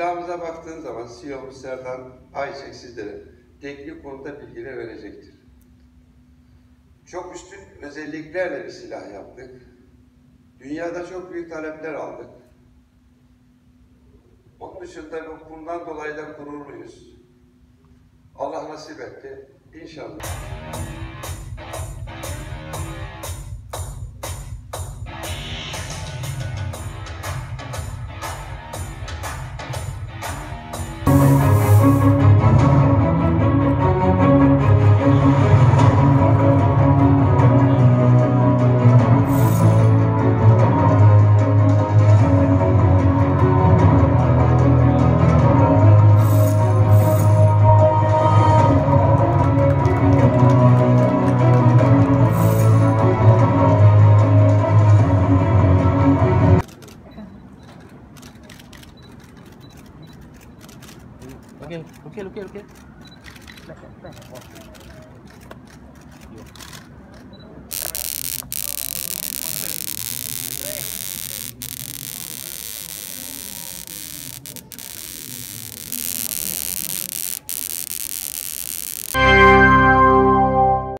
Silahımıza baktığın zaman CEO'muz Serdan Ayçek sizlere teknik konuda bilgiler verecektir. Çok üstün özelliklerle bir silah yaptık. Dünyada çok büyük talepler aldık. Onun dışında bu- bundan dolayı da gururluyuz. Allah nasip etti. İnşallah. Okay, okay, okay, okay. Back,